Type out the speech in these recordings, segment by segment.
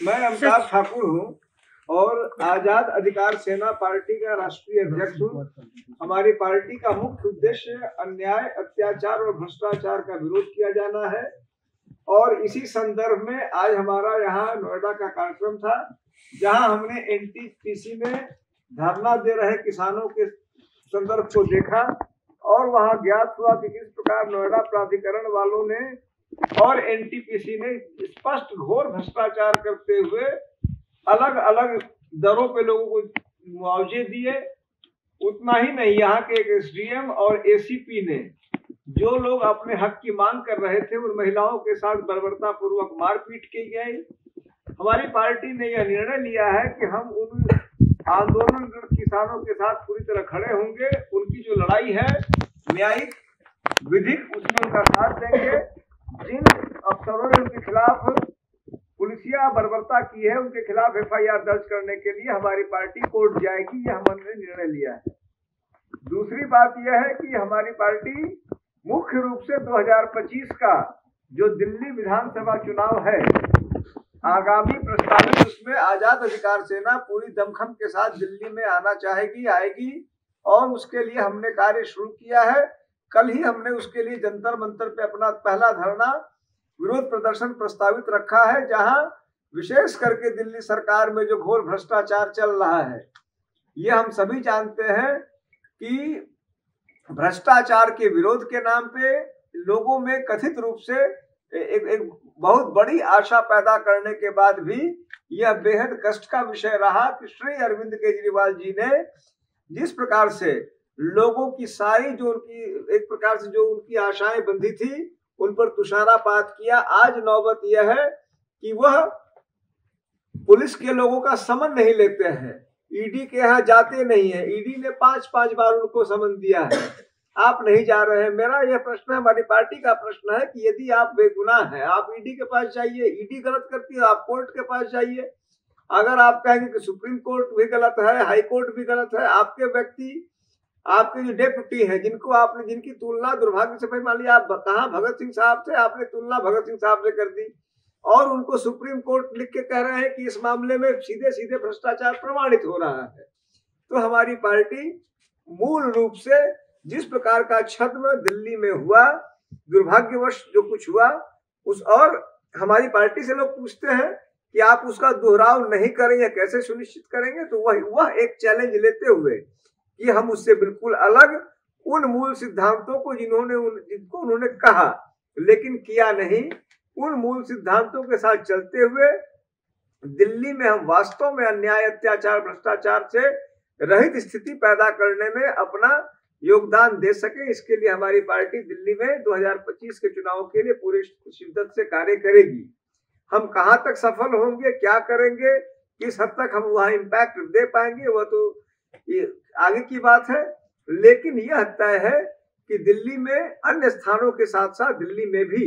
मैं अमिताभ ठाकुर हूँ और आज़ाद अधिकार सेना पार्टी का राष्ट्रीय अध्यक्ष हूँ। हमारी पार्टी का मुख्य उद्देश्य अन्याय, अत्याचार और भ्रष्टाचार का विरोध किया जाना है। और इसी संदर्भ में आज हमारा यहाँ नोएडा का कार्यक्रम था, जहाँ हमने एनटीपीसी में धरना दे रहे किसानों के संदर्भ को देखा और वहाँ ज्ञात हुआ कि किस प्रकार नोएडा प्राधिकरण वालों ने और एनटीपीसी ने स्पष्ट घोर भ्रष्टाचार करते हुए अलग अलग दरों पे लोगों को मुआवजे दिए। उतना ही नहीं, यहाँ के एक एसडीएम और एसीपी ने, जो लोग अपने हक की मांग कर रहे थे, उन महिलाओं के साथ बर्बरता पूर्वक मारपीट की गई। हमारी पार्टी ने यह निर्णय लिया है कि हम उन आंदोलन किसानों के साथ पूरी तरह खड़े होंगे। उनकी जो लड़ाई है, न्यायिक विधिक उसमें उनका साथ देंगे। जिन अफसरों ने उनके खिलाफ पुलिसिया बर्बरता की है। उनके खिलाफ एफआईआर दर्ज करने के लिए हमारी पार्टी कोर्ट जाएगी। यह हमने निर्णय लिया है। दूसरी बात यह है कि हमारी पार्टी मुख्य रूप से 2025 का जो दिल्ली विधानसभा चुनाव है, आगामी प्रस्तावित उसमें आज़ाद अधिकार सेना पूरी दमखम के साथ दिल्ली में आना चाहेगी, आएगी और उसके लिए हमने कार्य शुरू किया है। कल ही हमने उसके लिए जंतर मंतर पे अपना पहला धरना विरोध प्रदर्शन प्रस्तावित रखा है जहाँ विशेष करके दिल्ली सरकार में जो घोर भ्रष्टाचार चल रहा है ये हम सभी जानते हैं कि भ्रष्टाचार के विरोध के नाम पे लोगों में कथित रूप से एक, एक बहुत बड़ी आशा पैदा करने के बाद भी यह बेहद कष्ट का विषय रहा कि श्री अरविंद केजरीवाल जी ने जिस प्रकार से लोगों की सारी जो उनकी, एक प्रकार से जो उनकी आशाएँ बंधी थी, उन पर तुषारापात किया। आज नौबत यह है कि वह पुलिस के लोगों का समन नहीं लेते हैं। ईडी के यहाँ जाते नहीं है। ईडी ने पाँच पाँच बार उनको समन दिया है। आप नहीं जा रहे हैं। मेरा यह प्रश्न है, हमारी पार्टी का प्रश्न है कि यदि आप बेगुनाह हैं, आप ईडी के पास जाइए। ईडी गलत करती है, आप कोर्ट के पास जाइए। अगर आप कहेंगे कि सुप्रीम कोर्ट भी गलत है, हाई कोर्ट भी गलत है, आपके व्यक्ति आपके जो डेप्यूटी है, जिनको आपने, जिनकी तुलना दुर्भाग्य से, भाई मान लिया आप कहा भगत सिंह साहब से आपने तुलना भगत सिंह साहब से कर दी। और उनको सुप्रीम कोर्ट लिख के कह रहे हैं कि इस मामले में सीधे सीधे भ्रष्टाचार प्रमाणित हो रहा है। तो हमारी पार्टी मूल रूप से जिस प्रकार का छद्म दिल्ली में हुआ, दुर्भाग्यवश जो कुछ हुआ, उस और हमारी पार्टी से लोग पूछते हैं कि आप उसका दोहराव नहीं करेंगे कैसे सुनिश्चित करेंगे तो वह वह एक चैलेंज लेते हुए कि हम उससे बिल्कुल अलग उन मूल सिद्धांतों को जिन्होंने उन, जिनको उन्होंने कहा, लेकिन किया नहीं, उन मूल सिद्धांतों के साथ चलते हुए दिल्ली में हम वास्तव में अन्याय, अत्याचार, भ्रष्टाचार से रहित स्थिति पैदा करने में अपना योगदान दे सके। इसके लिए हमारी पार्टी दिल्ली में 2025 के चुनाव के लिए पूरी शिद्दत से कार्य करेगी। हम कहाँ तक सफल होंगे, क्या करेंगे, किस हद तक हम वहाँ इम्पैक्ट दे पाएँगे, वह तो आगे की बात है, लेकिन यह तय है कि दिल्ली में अन्य स्थानों के साथ साथ दिल्ली में भी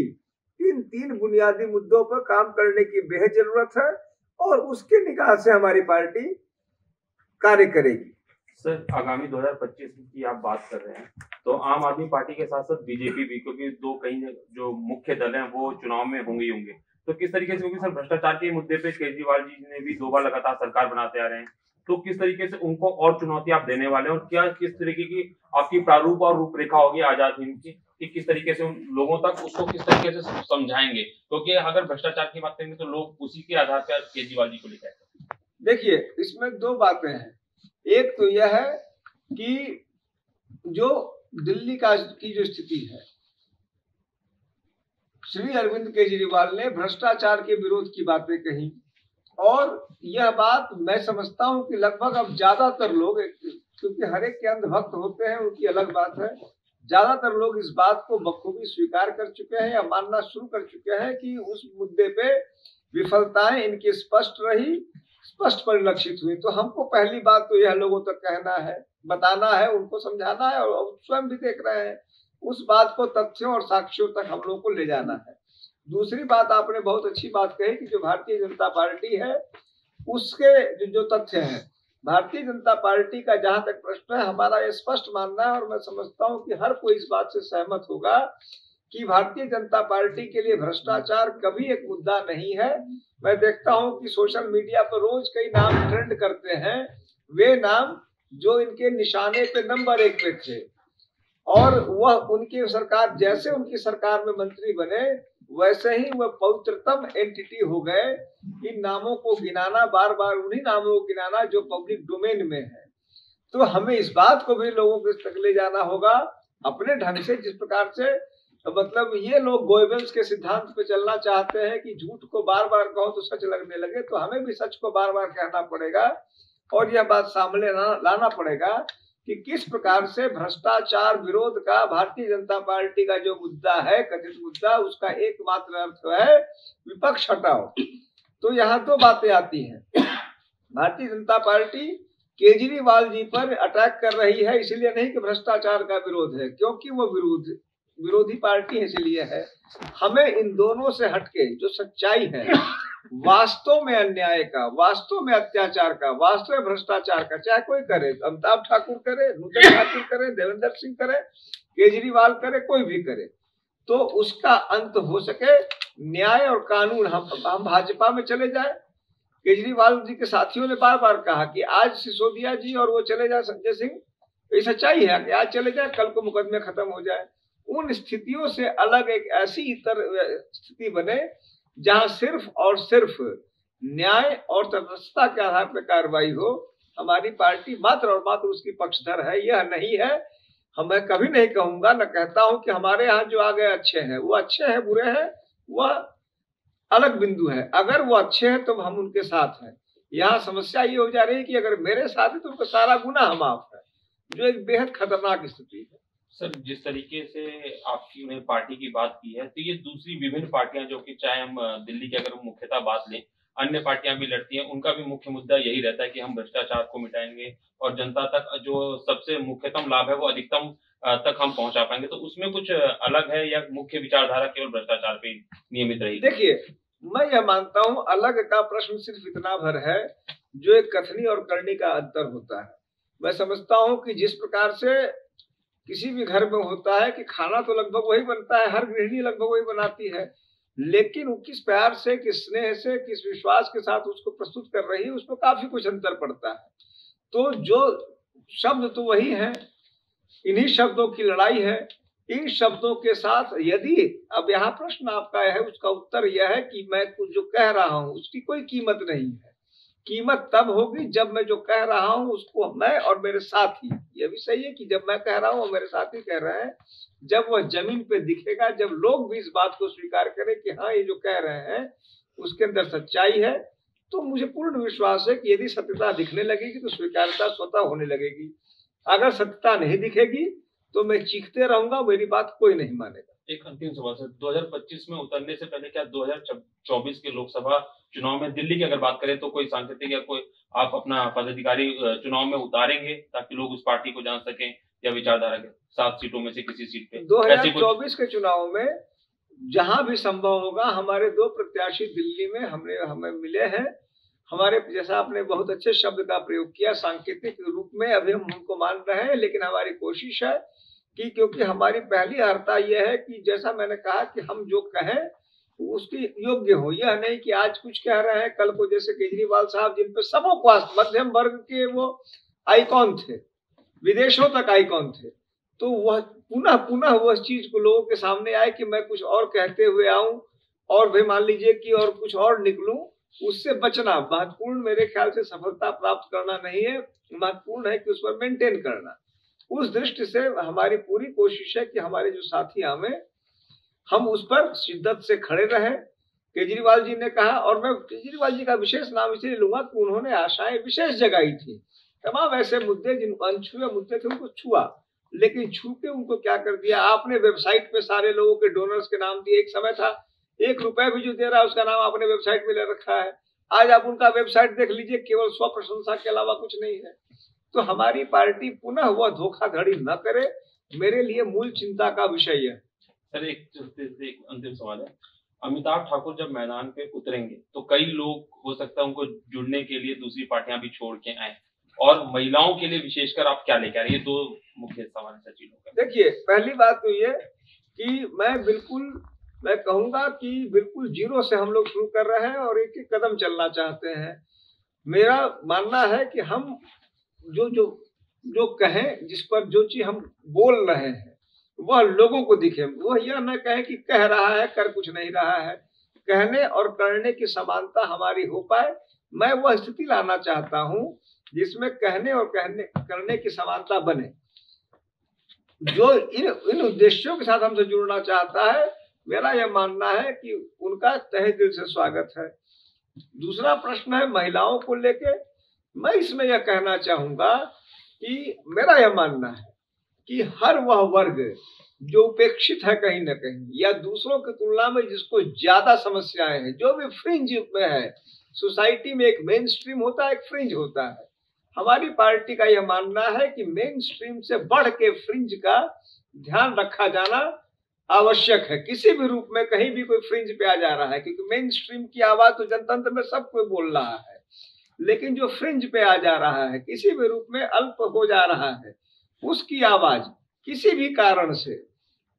इन तीन बुनियादी मुद्दों पर काम करने की बेहद ज़रूरत है और उसके निकाह से हमारी पार्टी कार्य करेगी। सर, आगामी 2025 की आप बात कर रहे हैं तो आम आदमी पार्टी के साथ साथ बीजेपी भी, क्योंकि दो कहीं जो मुख्य दल हैं, वो चुनाव में होंगे ही होंगे। तो किस तरीके से, क्योंकि सर, भ्रष्टाचार के मुद्दे पे केजरीवाल जी ने भी दो बार लगातार सरकार बनाते आ रहे हैं तो किस तरीके से उनको और चुनौती आप देने वाले हैं और क्या किस तरीके की आपकी प्रारूप और रूपरेखा होगी आज़ाद हिंद की, कि किस तरीके से उन लोगों तक उसको किस तरीके से समझाएँगे? क्योंकि तो अगर भ्रष्टाचार की बात करेंगे तो लोग उसी के आधार पर केजरीवाल जी को लेकर देखिए, इसमें दो बातें हैं। एक तो यह है कि जो दिल्ली का की जो स्थिति है, श्री अरविंद केजरीवाल ने भ्रष्टाचार के विरोध की बातें कही और यह बात मैं समझता हूँ कि लगभग अब ज़्यादातर लोग, क्योंकि हर एक के अंधभक्त होते हैं, उनकी अलग बात है। ज़्यादातर लोग इस बात को बखूबी स्वीकार कर चुके हैं या मानना शुरू कर चुके हैं कि उस मुद्दे पे विफलताएँ इनकी स्पष्ट रही, स्पष्ट परिलक्षित हुई। तो हमको पहली बात तो यह लोगों तक कहना है, बताना है, उनको समझाना है और स्वयं भी देख रहे हैं। उस बात को तथ्यों और साक्ष्यों तक हम लोग को ले जाना है। दूसरी बात आपने बहुत अच्छी बात कही कि जो भारतीय जनता पार्टी है उसके जो, जो तथ्य है भारतीय जनता पार्टी का जहाँ तक प्रश्न है हमारा स्पष्ट मानना है और मैं समझता हूँ कि हर कोई इस बात से सहमत होगा कि भारतीय जनता पार्टी के लिए भ्रष्टाचार कभी एक मुद्दा नहीं है। मैं देखता हूँ कि सोशल मीडिया पर रोज कई नाम ट्रेंड करते हैं वे नाम जो इनके निशाने पे नंबर एक पे थे और वह उनकी सरकार जैसे उनकी सरकार में मंत्री बने वैसे ही वह पवित्रतम एंटिटी हो गए इन नामों को गिनाना बार बार उन्हीं नामों को गिनाना जो पब्लिक डोमेन में है। तो हमें इस बात को भी लोगों के तक ले जाना होगा, अपने ढंग से, जिस प्रकार से तो मतलब ये लोग गोयबल्स के सिद्धांत पे चलना चाहते हैं कि झूठ को बार बार कहो तो सच लगने लगे तो हमें भी सच को बार बार कहना पड़ेगा और यह बात सामने लाना पड़ेगा। कि किस प्रकार से भ्रष्टाचार विरोध का भारतीय जनता पार्टी का जो मुद्दा है, कथित मुद्दा, उसका एकमात्र अर्थ है विपक्ष हटाओ। तो यहाँ दो तो बातें आती हैं। भारतीय जनता पार्टी केजरीवाल जी पर अटैक कर रही है, इसलिए नहीं कि भ्रष्टाचार का विरोध है, क्योंकि वो विरोध विरोधी पार्टी इसलिए है, हमें इन दोनों से हटके जो सच्चाई है, वास्तव में अन्याय का, वास्तव में अत्याचार का, वास्तव में भ्रष्टाचार का, चाहे कोई करे, अमिताभ ठाकुर करे, नूतन ठाकुर करे, देवेंद्र सिंह करे, केजरीवाल करे, कोई भी करे तो उसका अंत हो सके न्याय और कानून, हम हम भाजपा में चले जाए। केजरीवाल जी के साथियों ने बार बार कहा कि आज सिसोदिया जी और वो चले जाए संजय सिंह ये सच्चाई है कि आज चले जाए, कल को मुकदमे खत्म हो जाए। उन स्थितियों से अलग एक ऐसी इतर स्थिति बने, जहाँ सिर्फ़ और सिर्फ़ न्याय और तटस्थता के आधार पर कार्रवाई हो। हमारी पार्टी मात्र और मात्र उसकी पक्षधर है, यह नहीं है। हम, मैं कभी नहीं कहूँगा, न कहता हूँ कि हमारे यहाँ जो आ गए अच्छे हैं, वो अच्छे हैं, बुरे हैं, वह अलग बिंदु है। अगर वो अच्छे हैं तो हम उनके साथ हैं। यहाँ समस्या ये हो जा रही है कि अगर मेरे साथ है तो उनका सारा गुना माफ़ है, जो एक बेहद खतरनाक स्थिति है। सर, जिस तरीके से आपकी उन्हें पार्टी की बात की है तो ये दूसरी विभिन्न पार्टियाँ जो कि चाहे हम दिल्ली की अगर मुख्यतः बात लें, अन्य पार्टियाँ भी लड़ती हैं, उनका भी मुख्य मुद्दा यही रहता है कि हम भ्रष्टाचार को मिटाएँगे और जनता तक जो सबसे मुख्यतम लाभ है वो अधिकतम तक हम पहुँचा पाएँगे। तो उसमें कुछ अलग है या मुख्य विचारधारा केवल भ्रष्टाचार पे नियमित रही देखिए, मैं यह मानता हूँ, अलग का प्रश्न सिर्फ़ इतना भर है, जो एक कथनी और करनी का अंतर होता है। मैं समझता हूँ कि जिस प्रकार से किसी भी घर में होता है कि खाना तो लगभग वही बनता है, हर गृहिणी लगभग वही बनाती है। लेकिन वो किस प्यार से, किस स्नेह से, किस विश्वास के साथ उसको प्रस्तुत कर रही है, उसमें काफ़ी कुछ अंतर पड़ता है। तो जो शब्द तो वही है, इन्हीं शब्दों की लड़ाई है। इन शब्दों के साथ यदि, अब यहाँ प्रश्न आपका है, उसका उत्तर यह है कि मैं कुछ जो कह रहा हूँ, उसकी कोई कीमत नहीं है। कीमत तब होगी जब मैं जो कह रहा हूँ उसको मैं और मेरे साथी, ये भी सही है कि जब मैं कह रहा हूँ और मेरे साथी कह रहे हैं, जब वह ज़मीन पे दिखेगा, जब लोग भी इस बात को स्वीकार करें कि हाँ ये जो कह रहे हैं, उसके अंदर सच्चाई है तो मुझे पूर्ण विश्वास है कि यदि सत्यता दिखने लगेगी तो स्वीकारता स्वतः होने लगेगी। अगर सत्यता नहीं दिखेगी तो मैं चीखते रहूँगा मेरी बात कोई नहीं मानेगा। एक अंतिम सवाल सर 2025 में उतरने से पहले क्या 2024 के लोकसभा चुनाव में दिल्ली की अगर बात करें तो कोई सांकेतिक या कोई आप अपना पदाधिकारी चुनाव में उतारेंगे ताकि लोग उस पार्टी को जान सकें या विचारधारा के सात सीटों में से किसी सीट पे? दो हज़ार चौबीस के चुनाव में जहाँ भी संभव होगा हमारे दो प्रत्याशी दिल्ली में हमने हमें मिले हैं। हमारे जैसा आपने बहुत अच्छे शब्द का प्रयोग किया सांकेतिक रूप में अभी हम उनको मान रहे हैं लेकिन हमारी कोशिश है कि क्योंकि हमारी पहली अर्ता यह है कि जैसा मैंने कहा कि हम जो कहें, उसकी योग्य हो। यह नहीं कि आज कुछ कह रहे हैं, कल को जैसे केजरीवाल साहब, जिन पे सबों को मध्यम वर्ग के वो आइकॉन थे, विदेशों तक आइकॉन थे तो वह पुनः पुनः वह चीज़ को लोगों के सामने आए कि मैं कुछ और कहते हुए आऊँ, और भाई मान लीजिए कि और कुछ और निकलूं, उससे बचना। महत्वपूर्ण मेरे ख्याल से सफलता प्राप्त करना नहीं है, महत्वपूर्ण है कि उस पर मेंटेन करना। उस दृष्टि से हमारी पूरी कोशिश है कि हमारे जो साथी हमें, हम उस पर शिद्दत से खड़े रहे। केजरीवाल जी ने कहा, और मैं केजरीवाल जी का विशेष नाम इसलिए लूँगा कि उन्होंने आशाएँ विशेष जगाई थी। तमाम ऐसे मुद्दे जिन अनछुए मुद्दे थे उनको छुआ, लेकिन छू के उनको क्या कर दिया? आपने वेबसाइट पे सारे लोगों के डोनर्स के नाम दिए, एक समय था, एक रुपए भी जो दे रहा है उसका नाम आपने वेबसाइट में ले रखा है। आज आप उनका वेबसाइट देख लीजिए, केवल स्व प्रशंसा के अलावा कुछ नहीं है। तो हमारी पार्टी पुनः वह धोखाधड़ी न करे मेरे लिए मूल चिंता का विषय है सर एक, एक अंतिम सवाल है। अमिताभ ठाकुर जब मैदान पे उतरेंगे तो कई लोग हो सकता है उनको जुड़ने के लिए दूसरी पार्टियाँ भी छोड़ के आए। और महिलाओं के लिए विशेषकर आप क्या लेकर रहे दो मुख्य सवाल सचिनों का। देखिए पहली बात तो ये कि मैं बिल्कुल मैं कहूँगा कि बिल्कुल ज़ीरो से हम लोग शुरू कर रहे हैं और एक एक कदम चलना चाहते हैं। मेरा मानना है कि हम जो जो जो कहें, जिस पर जो चीज़ हम बोल रहे हैं, वह लोगों को दिखे। वह यह न कहे कि कह रहा है, कर कुछ नहीं रहा है। कहने और करने की समानता हमारी हो पाए, मैं वह स्थिति लाना चाहता हूँ, जिसमें कहने और कहने, करने की समानता बने। जो इन इन उद्देश्यों के साथ हमसे जुड़ना चाहता है, मेरा यह मानना है कि उनका तहे दिल से स्वागत है। दूसरा प्रश्न है महिलाओं को लेके मैं इसमें यह कहना चाहूँगा कि मेरा यह मानना है कि हर वह वर्ग जो उपेक्षित है कहीं ना कहीं, या दूसरों की तुलना में जिसको ज़्यादा समस्याएँ हैं, जो भी फ्रिंज में है सोसाइटी में एक मेन स्ट्रीम होता है, एक फ्रिंज होता है। हमारी पार्टी का यह मानना है कि मेन स्ट्रीम से बढ़ के फ्रिंज का ध्यान रखा जाना आवश्यक है। किसी भी रूप में कहीं भी कोई फ्रिंज पे आ जा रहा है, क्योंकि मेन स्ट्रीम की आवाज़ तो जनतंत्र में सब कोई बोल रहा है। लेकिन जो फ्रिंज पे आ जा रहा है, किसी भी रूप में अल्प हो जा रहा है, उसकी आवाज़ किसी भी कारण से।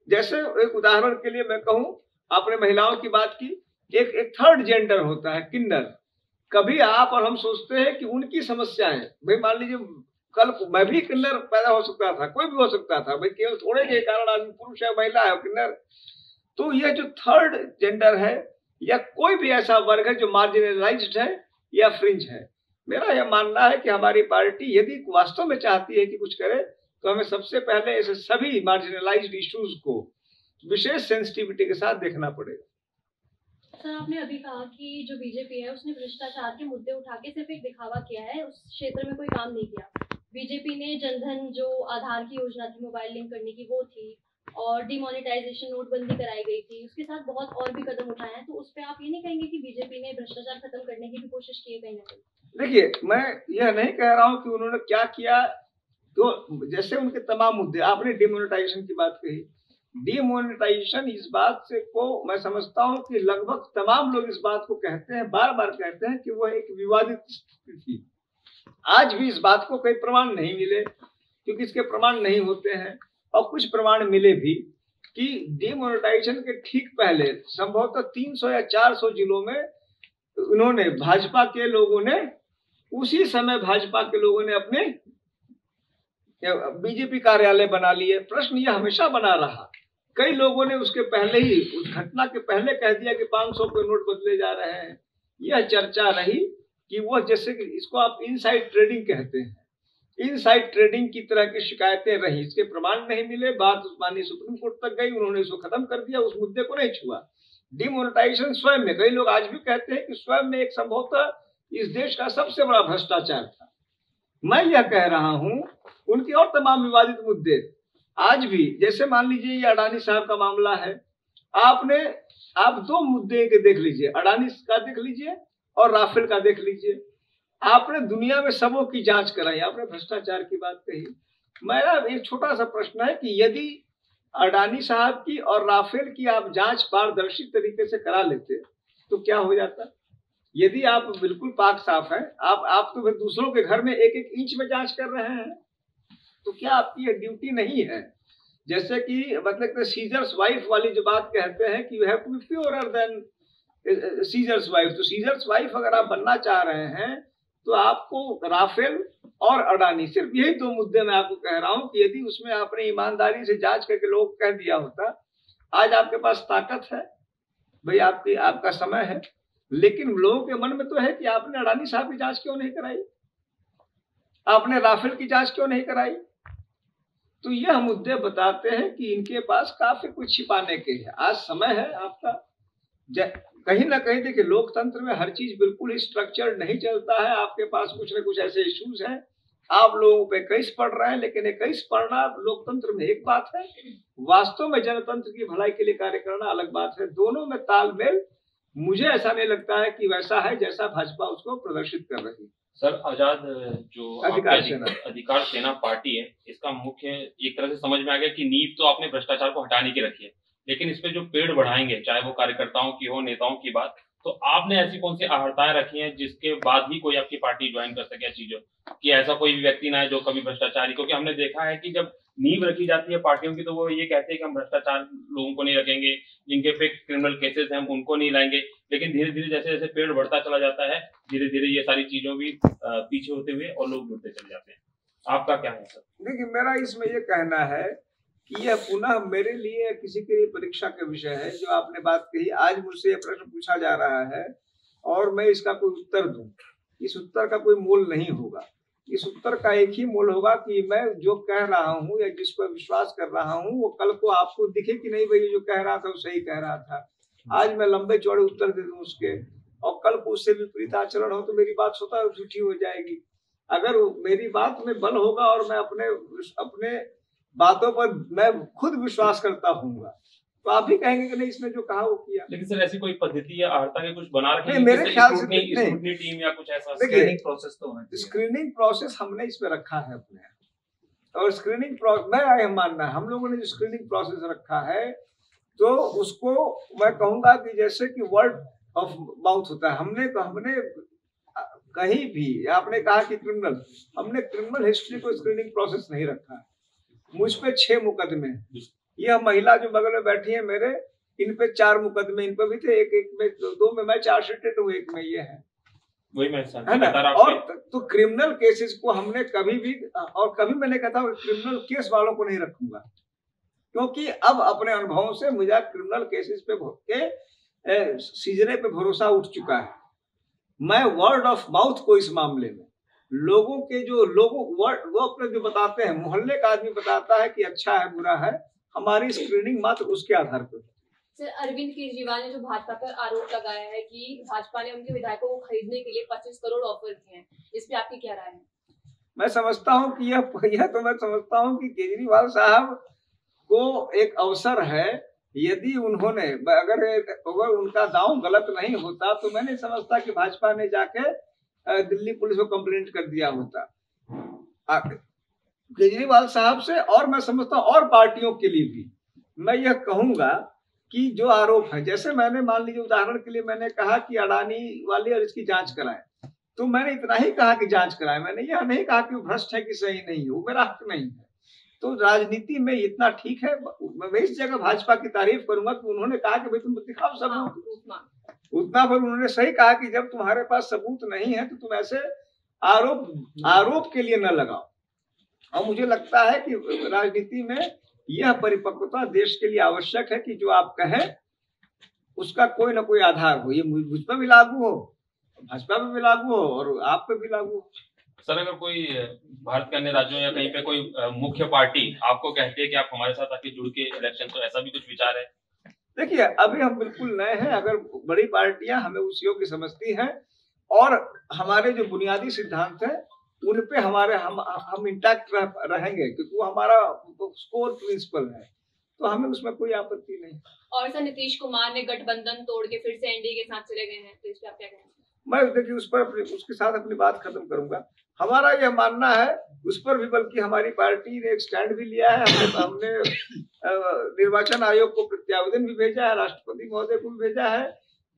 जैसे एक उदाहरण के लिए मैं कहूँ, आपने महिलाओं की बात की एक एक थर्ड जेंडर होता है, किन्नर। कभी आप और हम सोचते हैं कि उनकी समस्याएँ, भाई मान लीजिए, कल मैं भी किन्नर पैदा हो सकता था, कोई भी हो सकता था, भाई केवल थोड़े के कारण आदमी पुरुष है महिला है, किन्नर। तो यह जो थर्ड जेंडर है, या कोई भी ऐसा वर्ग है जो मार्जिनलाइज्ड है या फ्रिंज है। मेरा यह मानना है कि हमारी पार्टी यदि वास्तव में चाहती है कि कुछ करे तो हमें सबसे पहले ऐसे सभी मार्जिनलाइज्ड इश्यूज़ को विशेष सेंसिटिविटी के साथ देखना पड़ेगा। सर, आपने अभी कहा कि जो बीजेपी है, उसने भ्रष्टाचार के मुद्दे उठा के सिर्फ़ एक दिखावा किया है, उस क्षेत्र में कोई काम नहीं किया। बीजेपी ने जनधन जो आधार की योजना थी मोबाइल लिंक करने की, वो थी। और डिमोनेटाइजेशन नोटबंदी कराई गई थी। उसके साथ बहुत और भी कदम उठाए हैं। तो उस पर आप ये नहीं कहेंगे कि बीजेपी ने भ्रष्टाचार खत्म करने की भी कोशिश की है कहीं ना कहीं? देखिए, मैं यह नहीं कह रहा हूँ कि उन्होंने क्या किया। तो जैसे उनके तमाम मुद्दे, आपने डिमोनेटाइजेशन की बात कही। डिमोनेटाइजेशन इस बात से को मैं समझता हूँ कि लगभग तमाम लोग इस बात को कहते हैं बार बार कहते हैं कि वह एक विवादित स्थिति थी। आज भी इस बात को कोई प्रमाण नहीं मिले, क्योंकि इसके प्रमाण नहीं होते हैं। और कुछ प्रमाण मिले भी कि डिमोनेटाइजेशन के ठीक पहले, संभवतः 300 या 400 जिलों में उन्होंने, भाजपा के लोगों ने, उसी समय भाजपा के लोगों ने अपने बीजेपी कार्यालय बना लिए। प्रश्न यह हमेशा बना रहा। कई लोगों ने उसके पहले ही, उस घटना के पहले कह दिया कि 500 के नोट बदले जा रहे हैं। यह चर्चा रही कि वह जैसे कि इसको आप इनसाइड ट्रेडिंग कहते हैं। इनसाइड ट्रेडिंग की तरह की शिकायतें रही, इसके प्रमाण नहीं मिले, बात उस्मानी सुप्रीम कोर्ट तक गई, उन्होंने इसको खत्म कर दिया, उस मुद्दे को नहीं छुआ। डिमोनेटाइजेशन स्वयं में, कई लोग आज भी कहते हैं कि स्वयं में एक संभवतः इस देश का सबसे बड़ा भ्रष्टाचार था। मैं यह कह रहा हूँ, उनके और तमाम विवादित मुद्दे। आज भी, जैसे मान लीजिए ये अडानी साहब का मामला है, आपने, आप दो मुद्दे के देख लीजिए, अडानी का देख लीजिए और राफेल का देख लीजिए। आपने दुनिया में सबों की जाँच कराई, आपने भ्रष्टाचार की बात कही। मेरा एक छोटा सा प्रश्न है कि यदि अडानी साहब की और राफेल की आप जाँच पारदर्शी तरीके से करा लेते तो क्या हो जाता? यदि आप बिल्कुल पाक साफ़ है, आप आप तो फिर दूसरों के घर में एक एक इंच में जाँच कर रहे हैं। तो क्या आपकी ये ड्यूटी नहीं है? जैसे कि मतलब सीजर्स वाइफ वाली जो बात कहते हैं कि you have to be then Caesar's wife तो सीजर्स वाइफ अगर आप बनना चाह रहे हैं तो आपको राफेल और अडानी, सिर्फ़ यही दो मुद्दे मैं आपको कह रहा हूँ कि यदि उसमें आपने ईमानदारी से जाँच करके लोग कह दिया होता, आज आपके पास ताकत है, भाई आपकी, आपका समय है, लेकिन लोगों के मन में तो है कि आपने अडानी साहब की जाँच क्यों नहीं कराई? आपने राफेल की जाँच क्यों नहीं कराई? तो यह मुद्दे बताते हैं कि इनके पास काफ़ी कुछ छिपाने के है। आज समय है आपका। कहीं ना कहीं देखिए लोकतंत्र में हर चीज़ बिल्कुल स्ट्रक्चर नहीं चलता है। आपके पास कुछ ना कुछ ऐसे इश्यूज़ हैं। आप लोगों पे कई पढ़ रहे हैं लेकिन कई पढ़ना लोकतंत्र में एक बात है। वास्तव में जनतंत्र की भलाई के लिए कार्य करना अलग बात है। दोनों में तालमेल मुझे ऐसा नहीं लगता है कि वैसा है जैसा भाजपा उसको प्रदर्शित कर रही है। सर आज़ाद जो अधिकार सेना। अधिकार सेना पार्टी है इसका मुख्य एक तरह से समझ में आ गया कि नींव तो आपने भ्रष्टाचार को हटाने की रखी है। लेकिन इस जो पेड़ बढ़ाएँगे, चाहे वो कार्यकर्ताओं की हो, नेताओं की बात तो आपने ऐसी कौन सी आहर्ताएँ रखी हैं जिसके बाद ही कोई आपकी पार्टी ज्वाइन कर सके चीज़ों कि ऐसा कोई भी व्यक्ति ना है जो कभी भ्रष्टाचारी, क्योंकि हमने देखा है कि जब नींव रखी जाती है पार्टियों की तो वो ये कहते हैं कि हम भ्रष्टाचार लोगों को नहीं रखेंगे, जिनके पे क्रिमिनल केसेस हैं उनको नहीं लाएँगे। लेकिन धीरे धीरे जैसे जैसे पेड़ बढ़ता चला जाता है धीरे धीरे ये सारी चीज़ों भी पीछे होते हुए और लोग जुड़ते चले जाते हैं। आपका क्या है, सर? देखिए, मेरा इसमें ये कहना है कि यह पुनः मेरे लिए किसी के लिए परीक्षा का विषय है, जो आपने बात कही, आज मुझसे यह प्रश्न पूछा जा रहा है और मैं इसका कोई उत्तर दूँ। इस उत्तर का कोई मोल नहीं होगा। इस उत्तर का एक ही मूल होगा कि मैं जो कह रहा हूँ या जिस पर विश्वास कर रहा हूँ, वो कल को आपको दिखे कि नहीं भाई जो कह रहा था, वो सही कह रहा था। आज मैं लंबे चौड़े उत्तर दे दूँ उसके और कल को उससे विपरीत आचरण हो तो मेरी बात स्वतः झूठी हो जाएगी। अगर मेरी बात में बल होगा और मैं अपने अपने बातों पर मैं खुद विश्वास करता हूँ तो आप भी कहेंगे कि नहीं इसने जो कहा वो किया। लेकिन सर ऐसी कोई पद्धति या आर्ता के कुछ बना रखे मेरे ख्याल से नहीं। टीम या कुछ ऐसा? स्क्रीनिंग प्रोसेस तो होना स्क्रीनिंग प्रोसेस हमने इसमें रखा है अपने और स्क्रीनिंग मैं यह मानना है हम लोगों ने जो स्क्रीनिंग प्रोसेस रखा है तो उसको मैं कहूँगा कि जैसे कि वर्ड ऑफ़ माउथ होता है हमने तो हमने कहीं भी आपने कहा कि क्रिमिनल हमने क्रिमिनल हिस्ट्री को स्क्रीनिंग प्रोसेस नहीं रखा है। मुझ पे छह मुकदमे यह महिला जो बगल में बैठी है मेरे इन पे चार मुकदमे इन पे भी थे एक एक में दो दो में मैं चार शीटेड हूँ एक में ये है। वही मैं है ना? और तो क्रिमिनल केसेस को हमने कभी भी और कभी मैंने कहा था क्रिमिनल केस वालों को नहीं रखूँगा। क्योंकि अब अपने अनुभवों से मुझे क्रिमिनल केसेस पे के सीजने पे भरोसा उठ चुका है। मैं वर्ड ऑफ़ माउथ को इस मामले में लोगों के जो लोगों वर्ड वो अपने जो बताते हैं मोहल्ले का आदमी बताता है कि अच्छा है बुरा है हमारी स्क्रीनिंग मात्र उसके आधार पर सर अरविंद केजरीवाल ने जो भाजपा पर आरोप लगाया है कि भाजपा ने उनके विधायकों को खरीदने के लिए पच्चीस करोड़ ऑफ़र किए हैं इस पे आपकी क्या राय है? मैं समझता हूँ कि यह यह तो मैं समझता हूँ कि केजरीवाल साहब को एक अवसर है यदि उन्होंने अगर अगर उनका दाव गलत नहीं होता तो मैं नहीं समझता कि भाजपा ने जाके दिल्ली पुलिस को कंप्लेंट कर दिया होता। केजरीवाल साहब से और मैं समझता हूँ, और पार्टियों के लिए भी। मैं यह कहूँगा कि जो आरोप है, जैसे मैंने, मान लीजिए, उदाहरण के लिए मैंने कहा कि अडानी वाले और इसकी जाँच कराए तो मैंने इतना ही कहा कि जाँच कराए। मैंने यह नहीं कहा कि वो भ्रष्ट है कि सही नहीं है, वो मेरा हक नहीं है। तो राजनीति में इतना ठीक है? मैं इस जगह भाजपा की तारीफ़ करूँगा कि उन्होंने कहा कि भाई तुम दिखाओ सबूत हाँ, उतना। पर उन्होंने सही कहा कि जब तुम्हारे पास सबूत नहीं है तो तुम ऐसे आरोप आरोप के लिए न लगाओ। और मुझे लगता है कि राजनीति में यह परिपक्वता देश के लिए आवश्यक है कि जो आप कहें उसका कोई ना कोई आधार हो। ये मुझ पर भी लागू हो भाजपा पे भी लागू हो और आप पे भी लागू हो। सर अगर कोई भारत के अन्य राज्यों या कहीं पे कोई मुख्य पार्टी आपको कहती है कि आप हमारे साथ आके जुड़ के इलेक्शन तो ऐसा भी कुछ विचार है? देखिए अभी हम बिल्कुल नए हैं। अगर बड़ी पार्टियाँ हमें उस योग्य समझती हैं और हमारे जो बुनियादी सिद्धांत है उन पे हमारे हम हम इंटैक्ट रह, रहेंगे क्योंकि वो हमारा स्कोर प्रिंसिपल है। तो हमें उसमें कोई आपत्ति नहीं। और सर नीतीश कुमार ने गठबंधन तोड़ के फिर से एनडीए के साथ चले गए हैं तो इस पे आप क्या कहेंगे? मैं देखिए उस पर उसके साथ अपनी बात खत्म करूँगा। हमारा यह मानना है उस पर भी बल्कि हमारी पार्टी ने एक स्टैंड भी लिया है हमने, निर्वाचन आयोग को प्रत्यावेदन भी भेजा है राष्ट्रपति महोदय को भी भेजा है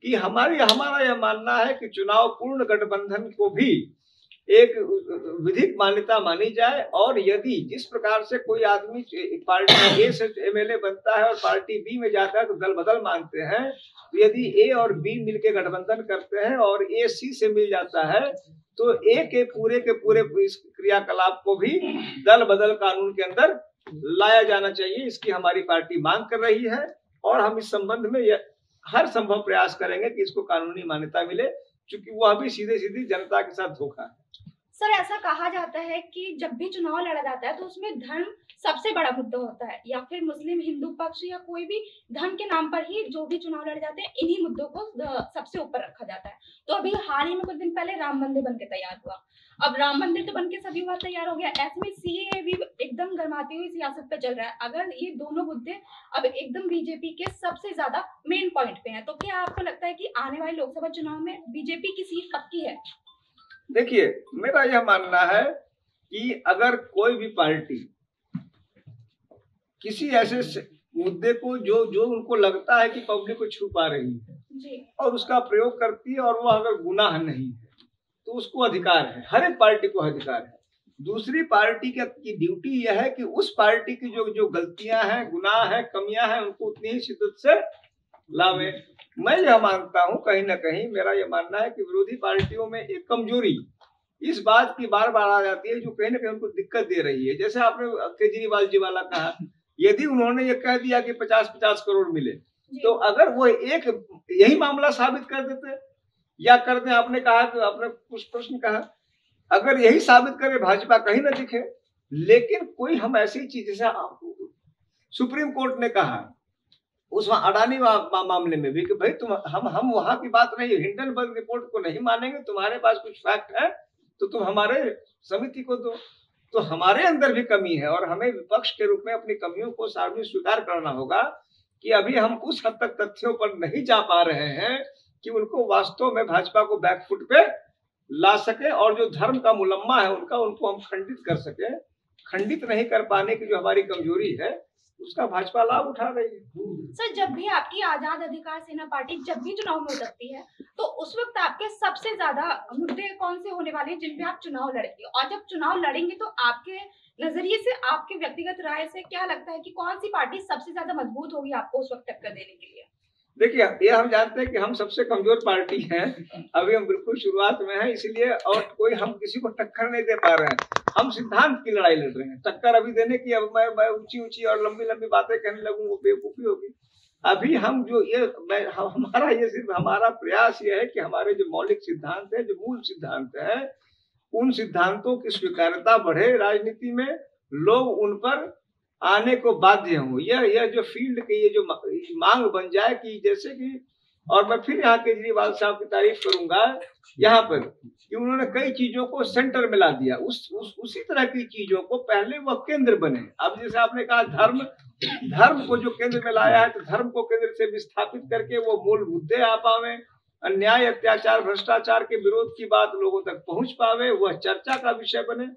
कि हमारी हमारा यह मानना है कि चुनाव पूर्ण गठबंधन को भी एक विधिक मान्यता मानी जाए और यदि जिस प्रकार से कोई आदमी पार्टी ए से एमएलए बनता है और पार्टी बी में जाता है तो दल बदल मानते हैं तो यदि ए और बी मिलके गठबंधन करते हैं और ए सी से मिल जाता है तो ए के पूरे के पूरे इस क्रियाकलाप को भी दल बदल कानून के अंदर लाया जाना चाहिए। इसकी हमारी पार्टी मांग कर रही है और हम इस संबंध में हर संभव प्रयास करेंगे कि इसको कानूनी मान्यता मिले, क्योंकि वह भी सीधे सीधे जनता के साथ धोखा है। सर ऐसा कहा जाता है कि जब भी चुनाव लड़ा जाता है तो उसमें धर्म सबसे बड़ा मुद्दा होता है। या फिर मुस्लिम, हिंदू पक्ष या कोई भी धर्म के नाम पर ही जो भी चुनाव लड़े जाते हैं, इन्हीं मुद्दों को सबसे ऊपर रखा जाता है। तो अभी हाल ही में कुछ दिन पहले राम मंदिर बन के तैयार हुआ। अब राम मंदिर तो बन के सभी बात तैयार हो गया। ऐसे में सी भी एकदम गर्माती हुई सियासत पे चल रहा है। अगर ये दोनों मुद्दे अब एकदम बीजेपी के सबसे ज़्यादा मेन पॉइंट पे हैं तो क्या आपको लगता है कि आने वाले लोकसभा चुनाव में बीजेपी की सीट पक्की है? देखिए मेरा यह मानना है कि अगर कोई भी पार्टी किसी ऐसे मुद्दे को जो जो उनको लगता है कि पब्लिक को छुपा रही है और उसका प्रयोग करती है और वह अगर गुनाह नहीं है तो उसको अधिकार है। हर एक पार्टी को अधिकार है। दूसरी पार्टी का की ड्यूटी यह है कि उस पार्टी की जो जो गलतियाँ हैं गुनाह हैं कमियाँ हैं उनको उतनी ही शिद्दत से लावे। मैं यह मानता हूँ कहीं ना कहीं मेरा यह मानना है कि विरोधी पार्टियों में एक कमज़ोरी इस बात की बार बार आ जाती है जो कहीं ना कहीं उनको दिक्कत दे रही है। जैसे आपने केजरीवाल जी वाला कहा यदि उन्होंने ये कह दिया कि पचास पचास करोड़ मिले तो अगर वो एक यही मामला साबित कर देते या कर दे आपने कहा कि आपने कुछ प्रश्न कहा अगर यही साबित करे भाजपा कहीं ना दिखे। लेकिन कोई हम ऐसी चीज़ जैसे सुप्रीम कोर्ट ने कहा उस अडानी मा, मामले में भी कि भाई तुम हम हम वहाँ की बात नहीं हिंडनबर्ग रिपोर्ट को नहीं मानेंगे तुम्हारे पास कुछ फैक्ट है तो तुम हमारे समिति को दो। तो हमारे अंदर भी कमी है और हमें विपक्ष के रूप में अपनी कमियों को सार्वजनिक स्वीकार करना होगा कि अभी हम उस हद तक तथ्यों पर नहीं जा पा रहे हैं कि उनको वास्तव में भाजपा को बैकफुट पे ला सके और जो धर्म का मुलम्मा है उनका उनको हम खंडित कर सके। खंडित नहीं कर पाने की जो हमारी कमज़ोरी है उसका भाजपा लाभ उठा रही है। सर, जब भी आपकी आज़ाद अधिकार सेना पार्टी जब भी चुनाव में उतरती है तो उस वक्त आपके सबसे ज़्यादा मुद्दे कौन से होने वाले हैं जिनपे आप चुनाव लड़ेंगे? और जब चुनाव लड़ेंगे तो आपके नज़रिए से, आपके व्यक्तिगत राय से क्या लगता है कि कौन सी पार्टी सबसे ज़्यादा मज़बूत होगी आपको उस वक्त टक्कर देने के लिए? देखिए ये हम जानते हैं कि हम सबसे कमज़ोर पार्टी हैं। अभी हम बिल्कुल शुरुआत में हैं इसलिए और कोई हम किसी को टक्कर नहीं दे पा रहे हैं। हम सिद्धांत की लड़ाई लड़ रहे हैं। टक्कर अभी देने की अब मैं मैं ऊँची ऊँची और लंबी लंबी बातें कहने लगूं वो बेवकूफ़ी होगी। अभी हम जो ये मैं हम, हमारा ये सिर्फ़ हमारा प्रयास ये है कि हमारे जो मौलिक सिद्धांत है जो मूल सिद्धांत है उन सिद्धांतों की स्वीकार्यता बढ़े राजनीति में। लोग उन पर आने को बाध्य हूँ। यह यह जो फ़ील्ड की ये जो मांग बन जाए कि जैसे कि और मैं फिर यहाँ केजरीवाल साहब की तारीफ़ करूँगा यहाँ पर कि उन्होंने कई चीज़ों को सेंटर में ला दिया। उस, उस उसी तरह की चीज़ों को पहले वह केंद्र बने। अब जैसे आपने कहा धर्म धर्म को जो केंद्र में लाया है तो धर्म को केंद्र से विस्थापित करके वो मूल मुद्दे आ पावे अन्याय अत्याचार भ्रष्टाचार के विरोध की बात लोगों तक पहुँच पावे वह चर्चा का विषय बने।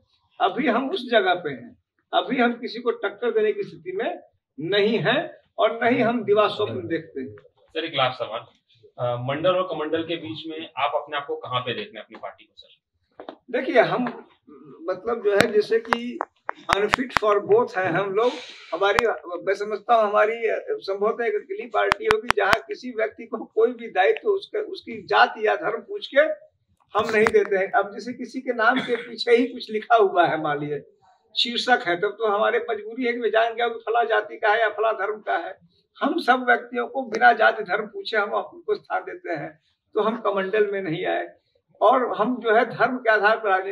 अभी हम उस जगह पे हैं। अभी हम किसी को टक्कर देने की स्थिति में नहीं है और नहीं हम दिवा स्वप्न देखते हैं। सर एक लास्ट सवाल। मंडल और कमंडल के बीच में आप अपने आप को कहाँ पे देखते हैं अपनी पार्टी को सर? देखिए हम मतलब जो है जैसे कि अनफिट फॉर बोथ है हम लोग। हमारी मैं समझता हूँ हमारी संभवतः एक अकेली पार्टी होगी जहाँ किसी व्यक्ति को कोई भी दायित्व तो उसके उसकी जाति या धर्म पूछ के हम नहीं देते हैं। अब जैसे किसी के नाम के पीछे ही कुछ लिखा हुआ है मान लीजिए। शीर्षक है, तब तो हमारे मजबूरी है कि वे जान गया फला जाति का है या फला धर्म का है। हम सब व्यक्तियों को बिना जाति धर्म पूछे हम उनको स्थान देते हैं तो हम कमंडल में नहीं आए। और हम जो है धर्म के आधार पर राजनीति